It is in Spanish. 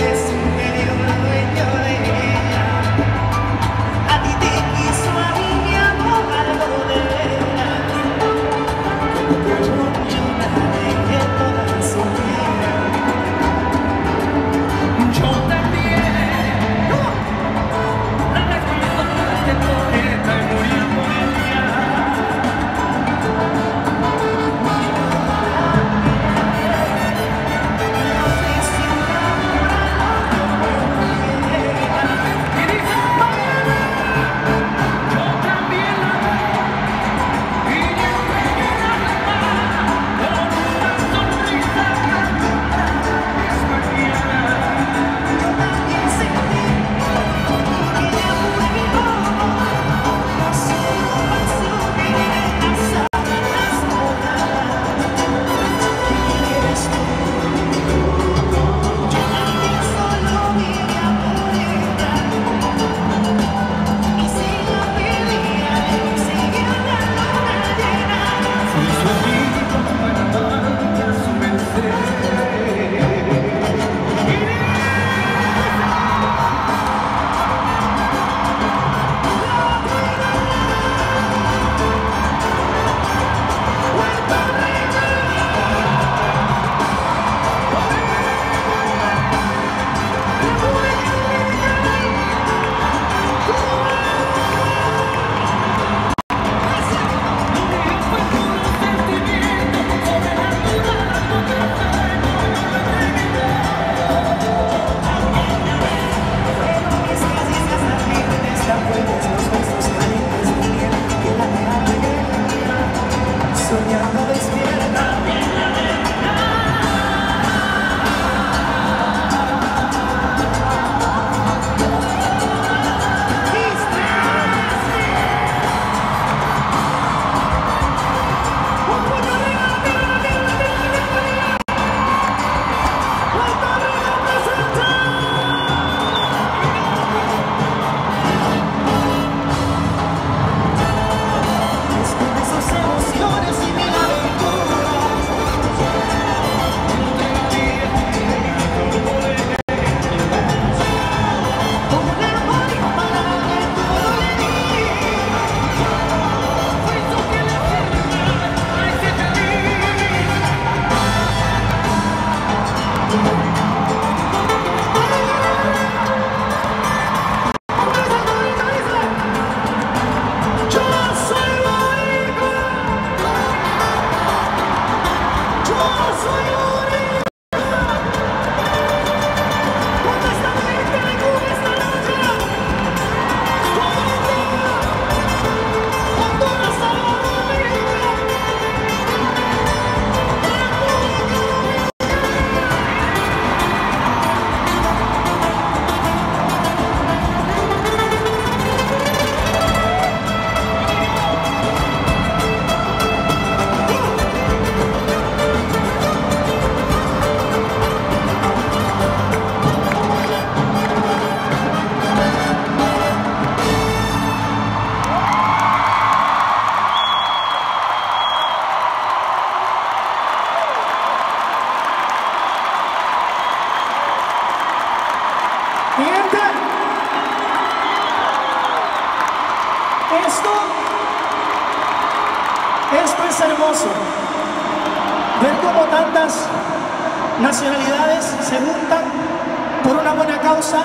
this Esto, esto es hermoso. Ver cómo tantas nacionalidades se juntan por una buena causa